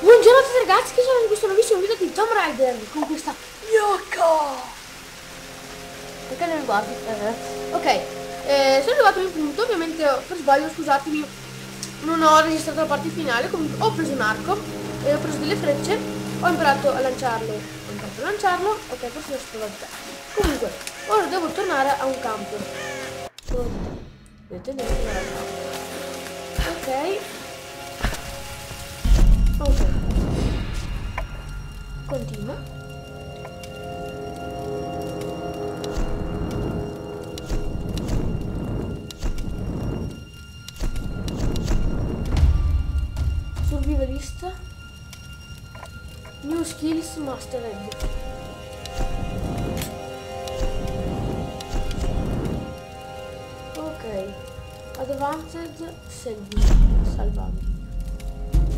Buongiorno a tutti ragazzi che sono in questo nuovissimo video di Tomb Raider con questa gnocca Perché non guardi? Eh. Ok, eh, sono arrivato in punto, ovviamente per sbaglio scusatemi non ho registrato la parte finale, comunque ho preso un arco, e ho preso delle frecce, ho imparato a lanciarlo, ho imparato a lanciarlo, ok forse provo a Comunque, ora devo tornare a un campo. Ok. Ok. Continua. Survivalist. New skills mastered. Ok. Advanced saving.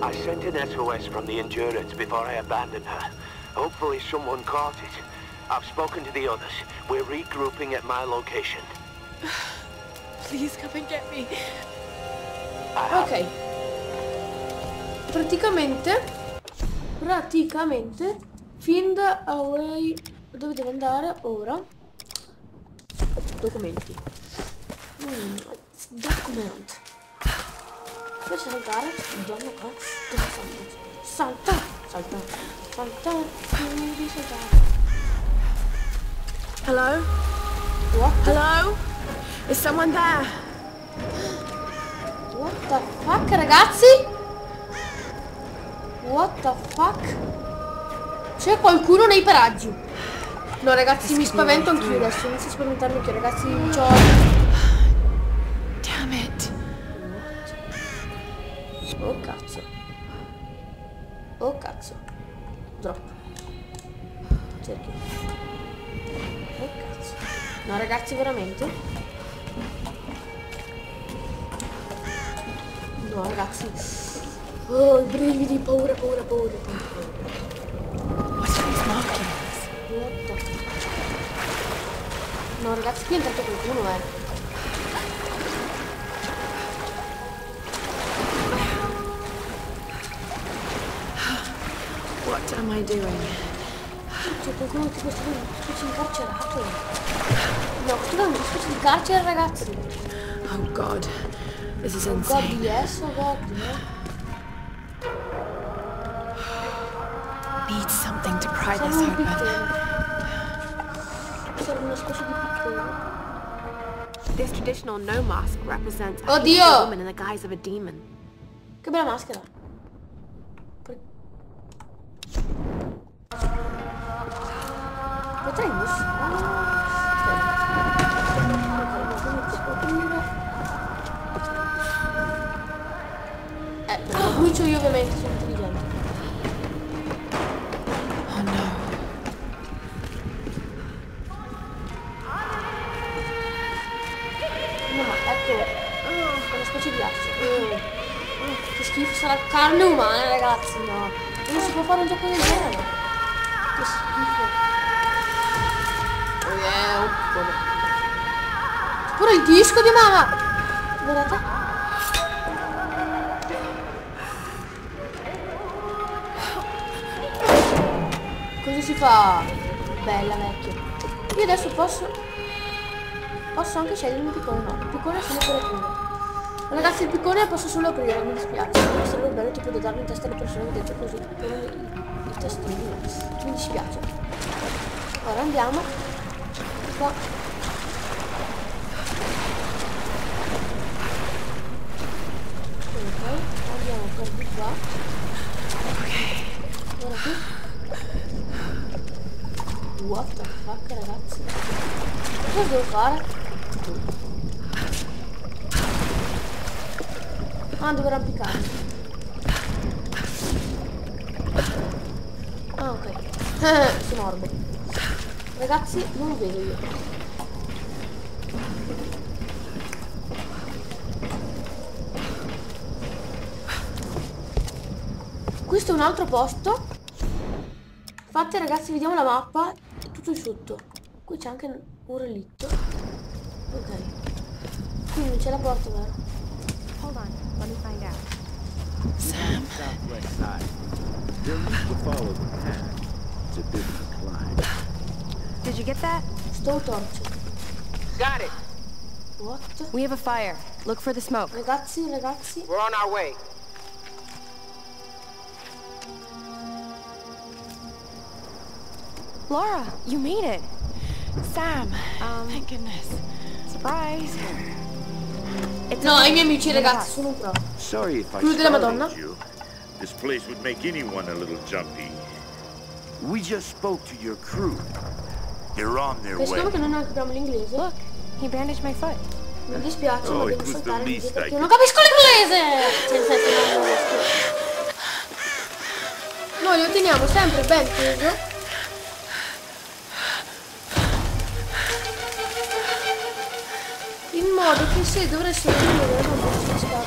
I sent an SOS from the Endurance before I abandoned her. Hopefully someone caught it. I've spoken to the others. We're regrouping at my location. Please come and get me. Ok. Praticamente, praticamente, find away, dove devo andare ora? Documenti. Mm, document. Dove c'è saltare? Andiamo qua. Salta? Salta, salta, salta, devi saltare. Hello? What the, Hello? Is someone there? what the fuck, ragazzi? What the fuck? C'è qualcuno nei paraggi. No ragazzi mi spavento anch'io adesso, inizio a spaventarmi anch'io ragazzi, c'ho... No ragazzi qui è entrato qualcuno eh. What am I doing? C'è qualcuno tipo sta una specie di carcerato. No, questo è una specie di carcere ragazzi. Oh God. This is Oh god insane. yes, oh god yeah. Need something to pry this Serve un open. This traditional no mask represents a Oddio! woman in the guise of a demon. Che bella maschera. Potrei Eh, lo brucio io ovviamente, Ma ecco, è una specie di asso. Oh, oh, che schifo, sarà carne umana, ragazzi, no. Non si può fare un gioco del genere. Che schifo. Oh yeah, oh. Pure il disco di mamma! Guardate. Così si fa. Bella vecchio. Io adesso posso. Posso anche scegliere il piccone, no. Il piccone è solo per aprire. Ragazzi il piccone posso solo aprire, mi dispiace. Perché sarebbe bello tipo da darlo in testa alle persone dentro così. Però il, testino. Mi dispiace. Ora andiamo. Qua. Ok, andiamo per di qua. Ora qui. What the fuck ragazzi? Cosa devo fare? Ah, devo arrampicarmi. Ah, ok. Sono morbo. Ragazzi, non lo vedo io. Questo è un altro posto. Infatti ragazzi vediamo la mappa. Tutto in sotto. Qui c'è anche un relitto. Ok. Quindi c'è la porta, vero? Hold let me find out. southwest side. You'll need to follow the path. It's a bit climb. Did you get that? Sto torch. Got it. What? We have a fire. Look for the smoke. Ragazzi, ragazzi. We're on our way. Laura, you made it. Sam. Um, thank goodness. Surprise. No, i miei amici ragazzi sono pro. Sorry if I Quello della Madonna. you. This place would make anyone a little jumpy. We just spoke to your crew. They're on their way. che noi non capiamo l'inglese, Look, he bandaged my foot. mi dispiace, Oh, ma it devo was the saltare I perché non capisco l'inglese! Cioè. Noi lo teniamo sempre ben teso. Se dovessero venire non posso scappare.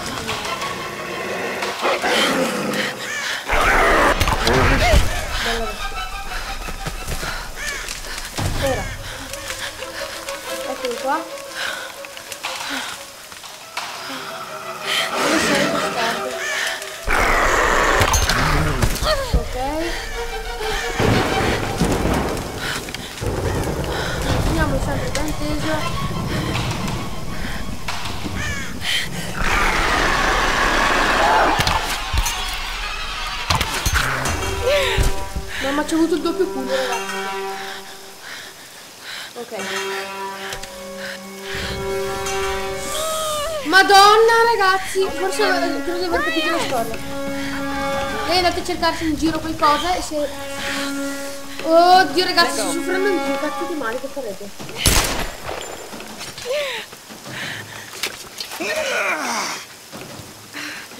Bella. Ora. Eccoli qua. Dove sei bastardo? Ok. Teniamo sempre ben teso. Mamma ci ha avuto il doppio culo. Ok. Madonna ragazzi, forse eh, credo di aver capito la storia. Lei andate a cercarsi in giro qualcosa e se... Oddio ragazzi, sto soffrendo un po' cazzo di male che farete.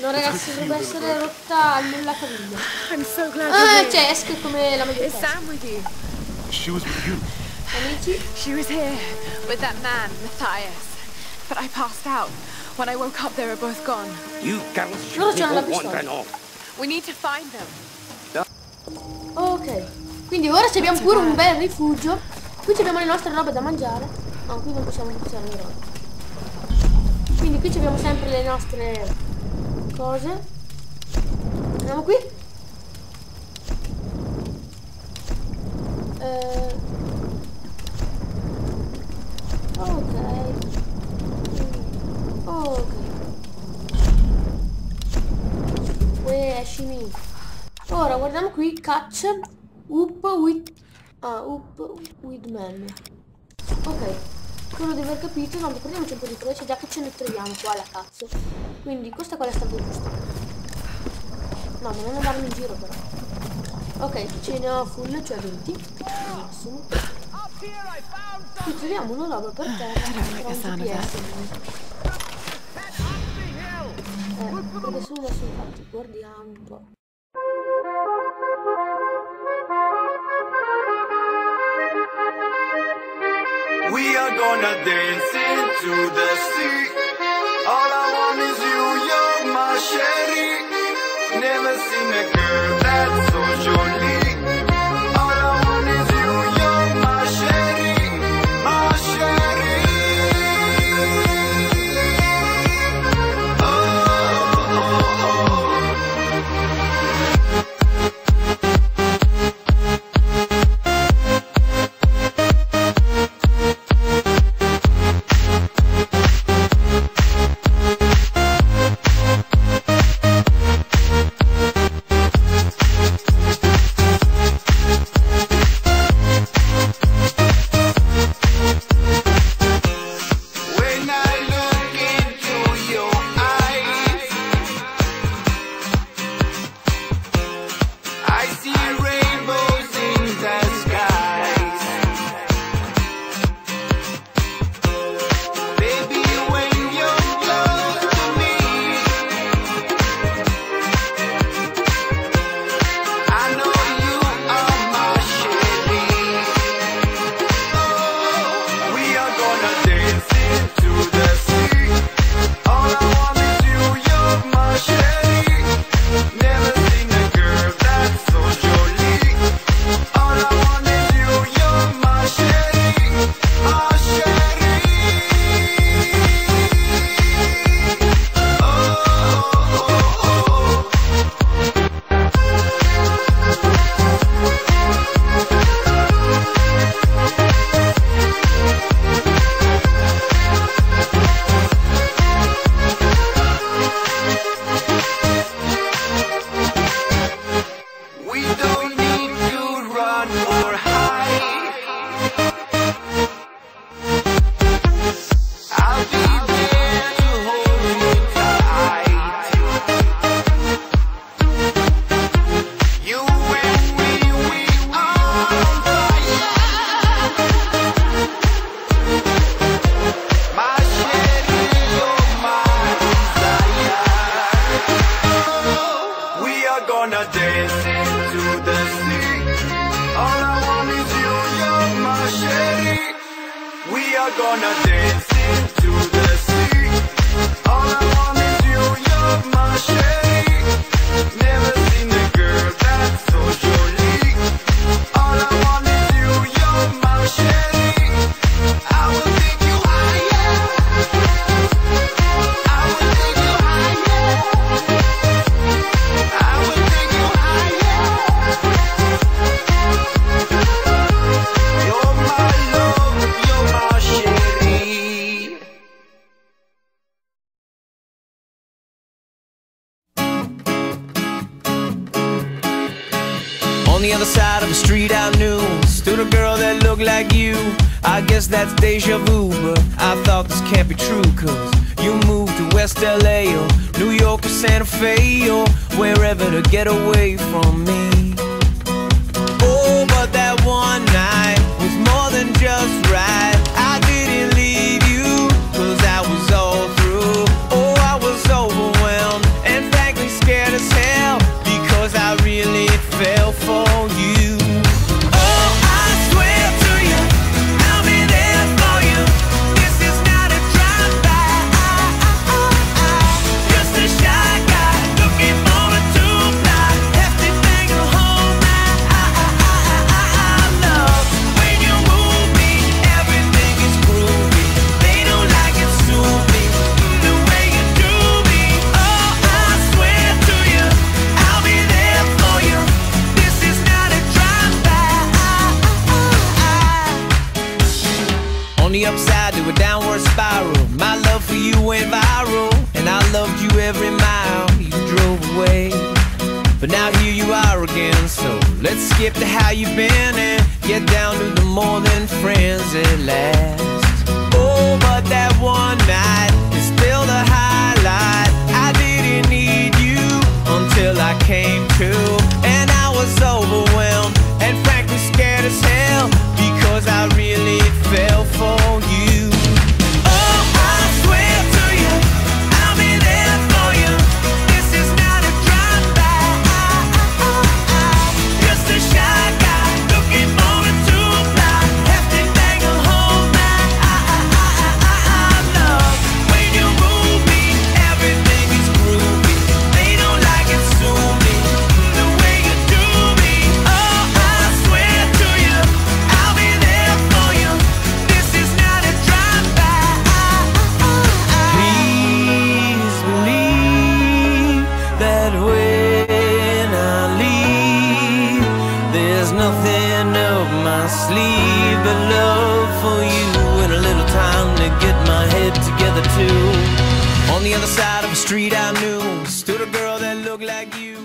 No ragazzi, dovrebbe essere rotta almeno la caviglia. I'm so glad Ah, cioè esche come la Is maglietta. Sam with you? She was with you. Amici, She was here with that man, Matthias. But I passed out. When I woke up, they were both gone. You girls Loro should c'hanno la people pistola. wandering off. We need to find them. Ok, quindi ora ci abbiamo pure un bel rifugio. Qui ci abbiamo le nostre robe da mangiare. No, qui non possiamo usare le robe. Quindi qui ci abbiamo sempre le nostre cose. Andiamo qui. Eh, Ok. Ok. Uè, escimi. Ora guardiamo qui, catch up with ah, up with man. Ok, quello di aver capito, no, prendiamoci un po' di frecce, già che ce ne troviamo qua la cazzo. Quindi questa qua è la strada giusta. No, ma non andarmi in giro però. Ok, ce ne ho full, cioè 20. al Massimo. Qui troviamo una roba per terra. GPS. Eh, adesso adesso infatti guardiamo un po'. We are gonna dance into the sea. All like you. I guess that's deja vu But I thought this can't be true Cause you moved to West LA Or New York or Santa Fe Or wherever to get away from me. Oh, but that one night Was more than just every mile you drove away. But now here you are again, so let's skip to how you've been and get down to the more than friends at last. Oh, but that one night is still the highlight. I didn't need you until I came to, and I was overwhelmed there's nothing up my sleeve but love for you and a little time to get my head together too. On the other side of the street I knew stood a girl that looked like you.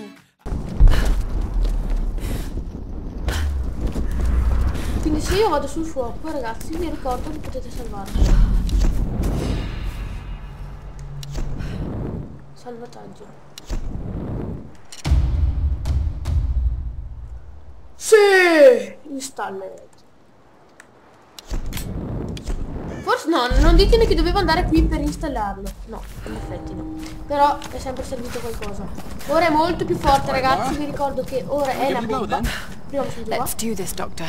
Quindi se io vado sul fuoco, ragazzi, vi ricordo che potete salvarvi. Salvataggio. Sì! Installed. Forse no, non ditemi che dovevo andare qui per installarlo. No, in effetti no. Però è sempre servito qualcosa. Ora è molto più forte, ragazzi. Vi ricordo che ora è la bomba. Prima mi sento qua. Let's do this, Doctor.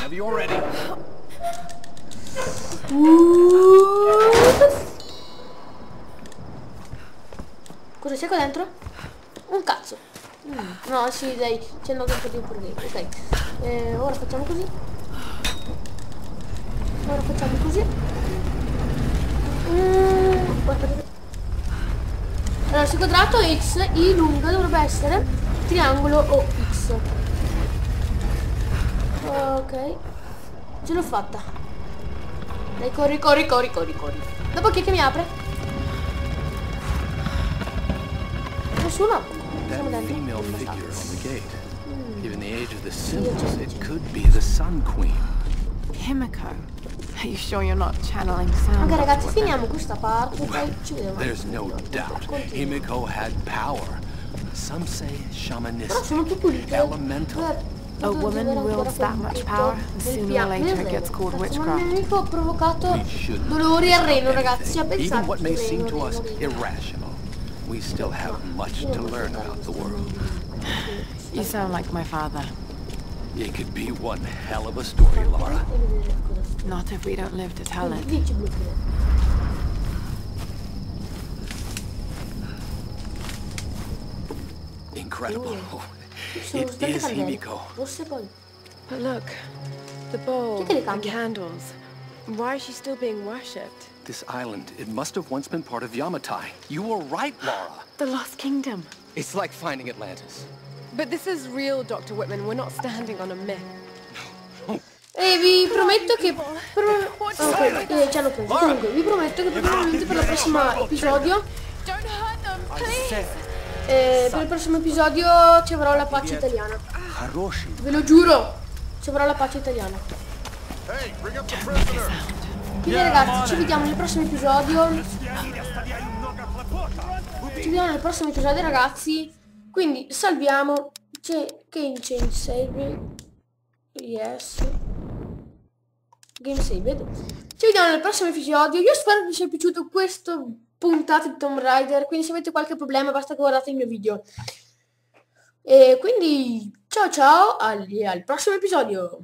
Have you all ready? Cosa c'è qua dentro? Un cazzo. No, sì, dai, c'è andato un po' di pure dentro. Ok. Eh, ora facciamo così. Ora facciamo così. Mm, Allora, se quadrato X, Y lunga dovrebbe essere triangolo o X. Ok. Ce l'ho fatta. Dai, corri, corri, corri, corri, corri. Dopo chi che mi apre? Nessuno? Siamo That female figure on the gate. Given the age of the symbols, it could be the Sun Queen. Himiko. Are you sure you're not channeling sound? Ok ragazzi, finiamo questa parte, poi. There's no doubt Himiko had power. Some say shamanistic, sono più pulite. elemental. A woman wields that much power, sooner or later it gets called witchcraft. nemico ha provocato We shouldn't dolori al reno ragazzi, a anything. pensare Even what may seem to us irrational, we still have much to learn about the world. You sound like my father. It could be one hell of a story, Laura. Vedere cosa succede. Not if we don't live to tell it. Incredible. Sono It tante is candele. Himiko. Rosse poi. But look, the bowl, Chi te the candles. Why is she still being worshipped? This island, it must have once been part of Yamatai. You were right, Laura. The Lost Kingdom. It's like finding Atlantis. But this is real, Dr. Whitman. We're not standing on a myth. E vi prometto che... pro- Ok, eh, ci hanno preso. Comunque, vi prometto che probabilmente per il prossimo episodio... Eh, per il prossimo episodio ci avrò la pace italiana. Haroshi. Ve lo giuro, ci avrò la pace italiana. Quindi ragazzi, ci vediamo nel prossimo episodio. Ci vediamo nel prossimo episodio ragazzi. Quindi salviamo. C'è Game Change Save. Yes. Game Saved. Ci vediamo nel prossimo episodio. Io spero che vi sia piaciuto questo puntata di Tomb Raider. Quindi se avete qualche problema basta che guardate il mio video. E quindi ciao ciao al, al prossimo episodio.